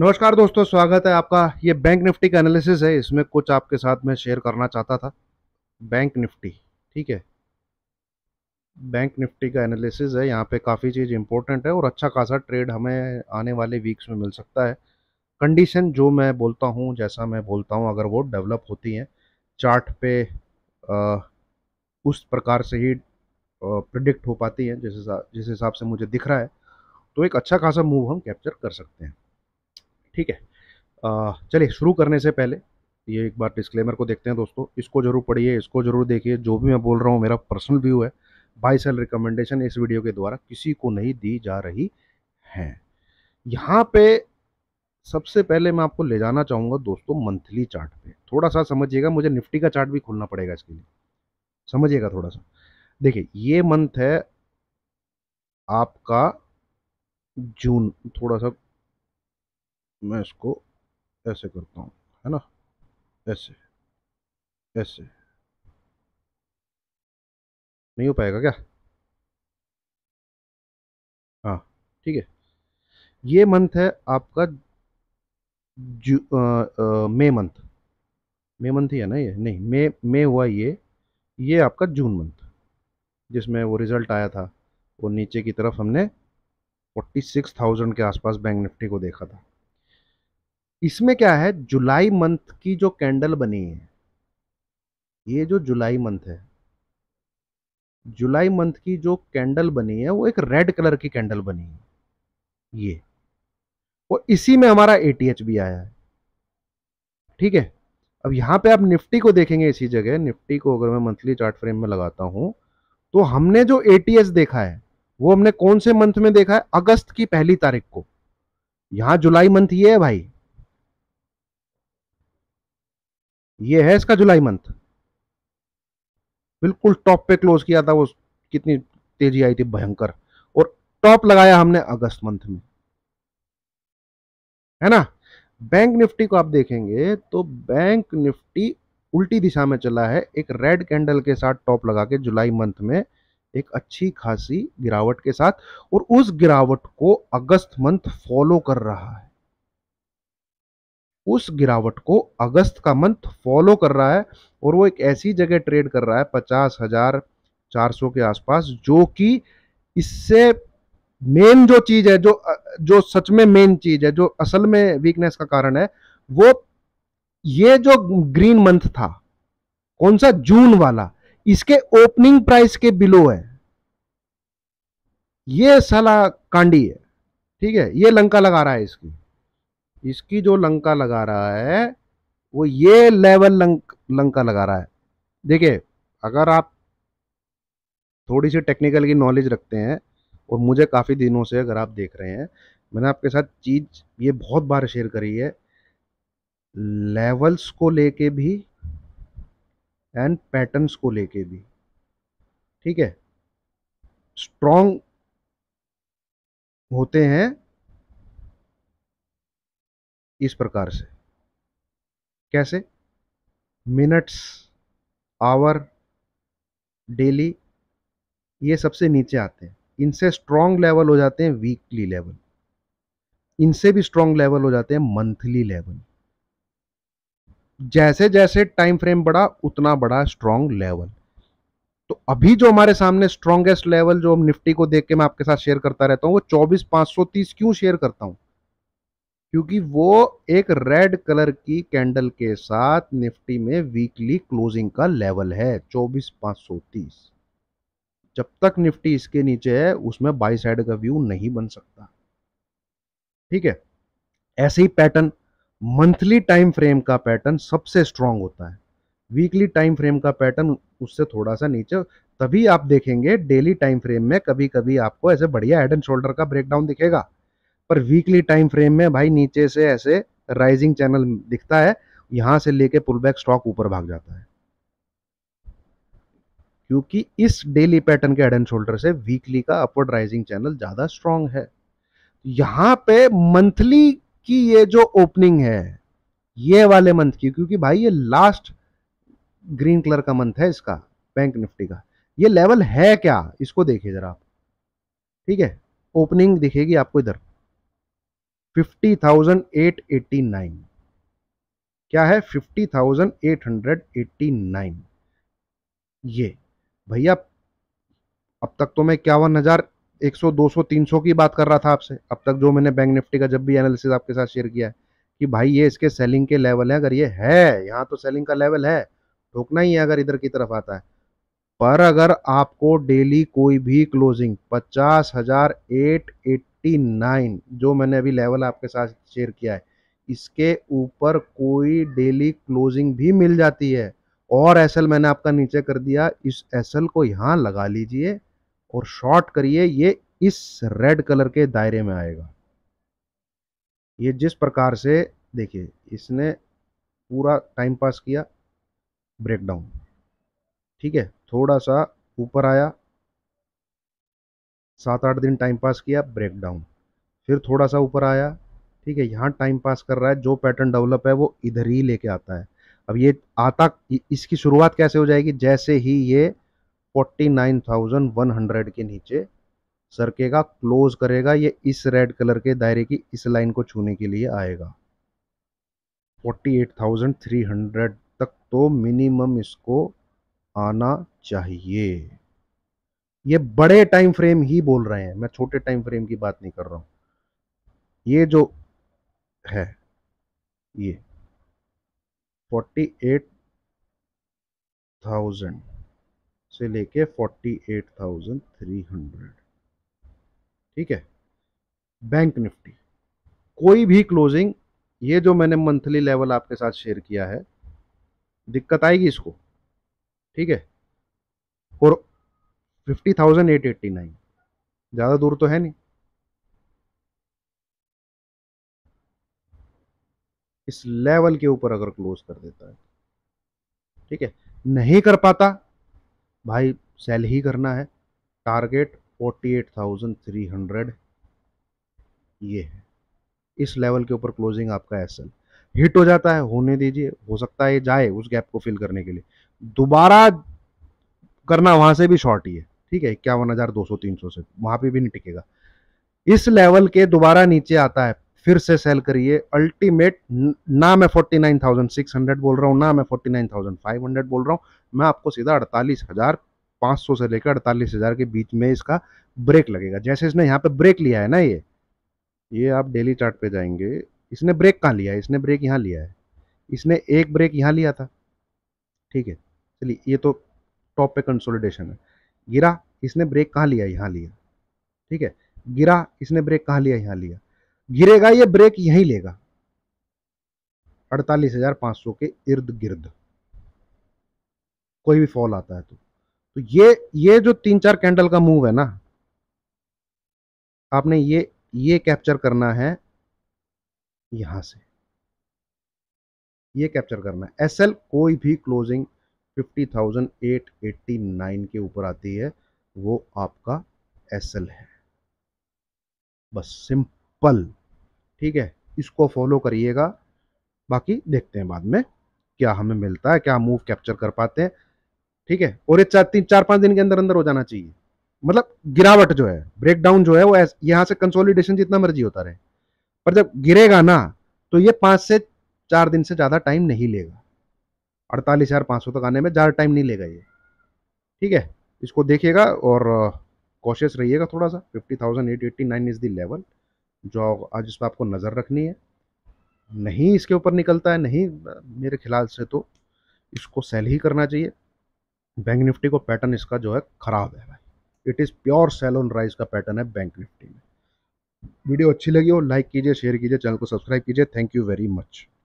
नमस्कार दोस्तों स्वागत है आपका। ये बैंक निफ्टी का एनालिसिस है। इसमें कुछ आपके साथ मैं शेयर करना चाहता था। बैंक निफ्टी ठीक है? बैंक निफ्टी का एनालिसिस है। यहाँ पे काफ़ी चीज़ इंपॉर्टेंट है और अच्छा खासा ट्रेड हमें आने वाले वीक्स में मिल सकता है। कंडीशन जो मैं बोलता हूँ जैसा मैं बोलता हूँ अगर वो डेवलप होती हैं चार्ट पे आ, उस प्रकार से ही प्रिडिक्ट हो पाती हैं जिस हिसाब जिस हिसाब से मुझे दिख रहा है तो एक अच्छा खासा मूव हम कैप्चर कर सकते हैं। ठीक है। चलिए, शुरू करने से पहले ये एक बार डिस्क्लेमर को देखते हैं दोस्तों। इसको ज़रूर पढ़िए, इसको ज़रूर देखिए। जो भी मैं बोल रहा हूँ मेरा पर्सनल व्यू है बाई सेल रिकमेंडेशन इस वीडियो के द्वारा किसी को नहीं दी जा रही है। यहाँ पे सबसे पहले मैं आपको ले जाना चाहूँगा दोस्तों मंथली चार्ट पे। थोड़ा सा समझिएगा, मुझे निफ्टी का चार्ट भी खोलना पड़ेगा इसके लिए। समझिएगा थोड़ा सा देखिए, ये मंथ है आपका जून थोड़ा सा मैं इसको ऐसे करता हूँ, है ना? ऐसे ऐसे। नहीं हो पाएगा क्या? हाँ ठीक है। ये मंथ है आपका मई मंथ। मई मंथ ही है ना ये? नहीं मई मई हुआ ये। ये आपका जून मंथ, जिसमें वो रिज़ल्ट आया था। वो नीचे की तरफ़ हमने फोर्टी सिक्स थाउज़ेंड के आसपास बैंक निफ्टी को देखा था। इसमें क्या है? जुलाई मंथ की जो कैंडल बनी है, ये जो जुलाई मंथ है, जुलाई मंथ की जो कैंडल बनी है, वो एक रेड कलर की कैंडल बनी है, ये। और इसी में हमारा एटीएच भी आया है। ठीक है? अब यहाँ पे आप निफ्टी को देखेंगे इसी जगह, निफ्टी को अगर मैं मंथली चार्ट फ्रेम में लगाता हूँ तो हमने जो एटीएस देखा है, वो हमने कौन से मंथ में देखा है? अगस्त की पहली तारीख को। यहाँ जुलाई मंथ ये है भाई। ये है इसका जुलाई मंथ। बिल्कुल टॉप पे क्लोज किया था वो, कितनी तेज़ी आई थी, भयंकर। और टॉप लगाया हमने अगस्त मंथ में। है ना? बैंक निफ्टी को आप देखेंगे तो बैंक निफ्टी उल्टी दिशा में चला है। एक रेड कैंडल के साथ टॉप लगा के जुलाई मंथ में एक अच्छी खासी गिरावट के साथ और उस गिरावट को अगस्त मंथ फॉलो कर रहा है। उस गिरावट को अगस्त का मंथ फॉलो कर रहा है और वो एक ऐसी जगह ट्रेड कर रहा है पचास हज़ार चार सौ के आसपास, जो कि इससे मेन जो चीज़ है, जो जो सच में मेन चीज़ है, जो असल में वीकनेस का कारण है, वो ये जो ग्रीन मंथ था, कौन सा? जून वाला। इसके ओपनिंग प्राइस के बिलो है। ये साला कांडी है। ठीक है? ये लंका लगा रहा है इसकी। इसकी जो लंका लगा रहा है, वो ये लेवल लंक, लंका लगा रहा है। देखिए, अगर आप थोड़ी सी टेक्निकल की नॉलेज रखते हैं, और मुझे काफ़ी दिनों से अगर आप देख रहे हैं, मैंने आपके साथ चीज़ ये बहुत बार शेयर करी है। लेवल्स को लेके भी एंड पैटर्न्स को लेके भी। ठीक है? स्ट्रॉन्ग होते हैं इस प्रकार से। कैसे? मिनट्स, आवर, डेली, ये सबसे नीचे आते हैं। इनसे स्ट्रॉन्ग लेवल हो जाते हैं वीकली लेवल। इनसे भी स्ट्रॉन्ग लेवल हो जाते हैं मंथली लेवल। जैसे जैसे टाइम फ्रेम बढ़ा, उतना बड़ा स्ट्रॉन्ग लेवल। तो अभी जो हमारे सामने स्ट्रॉन्गेस्ट लेवल जो हम निफ्टी को देख के मैं आपके साथ शेयर करता रहता हूँ, वो चौबीस पाँच सौ तीस क्यों शेयर करता हूँ? क्योंकि वो एक रेड कलर की कैंडल के साथ निफ्टी में वीकली क्लोजिंग का लेवल है, चौबीस पाँच सौ तीस। जब तक निफ्टी इसके नीचे है, उसमें बाई साइड का व्यू नहीं बन सकता। ठीक है? ऐसे ही पैटर्न मंथली टाइम फ्रेम का पैटर्न सबसे स्ट्रांग होता है। वीकली टाइम फ्रेम का पैटर्न उससे थोड़ा सा नीचे, तभी आप देखेंगे डेली टाइम फ्रेम में कभी कभी आपको ऐसे बढ़िया हेड एंड शोल्डर का ब्रेकडाउन दिखेगा। पर वीकली टाइम फ्रेम में भाई नीचे से ऐसे राइजिंग चैनल दिखता है, यहाँ से लेके पुल बैक स्टॉक ऊपर भाग जाता है। क्योंकि इस डेली पैटर्न के हेड एंड शोल्डर से वीकली का अपवर्ड राइजिंग चैनल ज़्यादा स्ट्रांग है। यहाँ पे मंथली की ये जो ओपनिंग है, ये वाले मंथ की, क्योंकि भाई ये लास्ट ग्रीन कलर का मंथ है इसका बैंक निफ्टी का। ये लेवल है क्या? इसको देखिए जरा आप। ठीक है? ओपनिंग दिखेगी आपको इधर। Fifty thousand eight eighty nine. क्या है fifty thousand eight hundred eighty nine? ये, भैया, अब तक तो मैं इक्यावन हज़ार एक सौ, दो सौ, तीन सौ की बात कर रहा था आपसे। अब तक जो मैंने बैंक निफ्टी का जब भी एनालिसिस आपके साथ शेयर किया है, कि भाई ये इसके सेलिंग के लेवल है, अगर ये है, यहाँ तो सेलिंग का लेवल है, ठोकना ही है अगर इधर की तरफ़ आता है। पर अगर आपको डेली कोई भी क्लोजिंग पचास हज़ार एट एट्टी नाइन, जो मैंने अभी लेवल आपके साथ शेयर किया है, इसके ऊपर कोई डेली क्लोजिंग भी मिल जाती है। और एसएल मैंने आपका नीचे कर दिया, इस एसएल को यहाँ लगा लीजिए और शॉर्ट करिए, ये इस रेड कलर के दायरे में आएगा। ये जिस प्रकार से, देखिए, इसने पूरा टाइम पास किया ब्रेकडाउन ठीक है? थोड़ा सा ऊपर आया सात आठ दिन टाइम पास किया ब्रेकडाउन फिर थोड़ा सा ऊपर आया ठीक है यहाँ टाइम पास कर रहा है जो पैटर्न डेवलप है वो इधर ही लेके आता है. अब ये आता इसकी शुरुआत कैसे हो जाएगी? जैसे ही ये 49,100 के नीचे सरकेगा क्लोज करेगा ये इस रेड कलर के दायरे की इस लाइन को छूने के लिए आएगा. 48,300 तक तो मिनिमम इसको आना चाहिए. ये बड़े टाइम फ्रेम ही बोल रहे हैं। मैं छोटे टाइम फ्रेम की बात नहीं कर रहा हूँ। ये जो है, ये फोर्टी एट थाउज़ेंड से लेके forty eight thousand three hundred ठीक है? बैंक निफ्टी कोई भी क्लोजिंग ये जो मैंने मंथली लेवल आपके साथ शेयर किया है, दिक्कत आएगी इसको? ठीक है? और fifty thousand eight eighty nine. ज़्यादा दूर तो है नहीं। इस लेवल के ऊपर अगर क्लोज कर देता है ठीक है? नहीं कर पाता भाई सेल ही करना है। टारगेट 48,300 ये है। इस लेवल के ऊपर क्लोजिंग आपका एसएल। हिट हो जाता है होने दीजिए हो सकता है जाए उस गैप को फिल करने के लिए। दोबारा करना वहाँ से भी शॉर्ट ही है। ठीक है, इक्यावन हज़ार दो सौ, तीन सौ से, वहाँ पे भी नहीं टिकेगा। इस लेवल के दोबारा नीचे आता है, फिर से सेल करिए। अल्टीमेट ना मैं forty nine thousand six hundred बोल रहा हूँ, ना मैं forty nine thousand five hundred बोल रहा हूँ, मैं आपको सीधा अड़तालीस हज़ार पाँच सौ से लेकर अड़तालीस हज़ार के बीच में इसका ब्रेक लगेगा। जैसे इसने यहाँ पे ब्रेक लिया है ना ये ये आप डेली चार्ट पे जाएँगे, इसने ब्रेक कहाँ लिया है? इसने ब्रेक यहाँ लिया है। इसने एक ब्रेक यहाँ लिया था। ठीक है, चलिए, ये तो टॉप पे कंसोलिडेशन है। गिरा इसने ब्रेक कहाँ लिया? यहाँ लिया। ठीक है? गिरा इसने ब्रेक कहाँ लिया? यहाँ लिया। गिरेगा, ये ब्रेक यहीं लेगा। अड़तालीस हज़ार पाँच सौ के इर्द गिर्द कोई भी फॉल आता है तो। तो ये ये जो तीन चार कैंडल का मूव है ना, आपने ये ये कैप्चर करना है यहाँ से। ये कैप्चर करना है। एस एल कोई भी closing fifty thousand eight eighty nine के ऊपर आती है, वो आपका एस एल है। बस सिंपल, ठीक है? इसको फॉलो करिएगा, बाकी देखते हैं बाद में क्या हमें मिलता है, क्या मूव कैप्चर कर पाते हैं, ठीक है? और ये चार, तीन, चार, पाँच दिन के अंदर अंदर हो जाना चाहिए। मतलब गिरावट जो है ब्रेकडाउन जो है, वो यहाँ से कंसोलिडेशन जितना मर्ज़ी होता रहे। पर जब गिरेगा ना तो ये पाँच से चार दिन से ज़्यादा टाइम नहीं लेगा। अड़तालीस हज़ार पाँच सौ तक आने में ज़्यादा टाइम नहीं लेगा ये। ठीक है? इसको देखिएगा और कोशिश रहिएगा थोड़ा सा fifty thousand eight eighty nine is the level जो आज इस पर आपको नज़र रखनी है। नहीं इसके ऊपर निकलता है, नहीं मेरे ख्याल से तो इसको सेल ही करना चाहिए। बैंक निफ्टी को पैटर्न इसका जो है ख़राब है। भाई it is pure sell on rise का पैटर्न है बैंक निफ्टी में। वीडियो अच्छी लगी हो लाइक कीजिए शेयर कीजिए, चैनल को सब्सक्राइब कीजिए। Thank you very much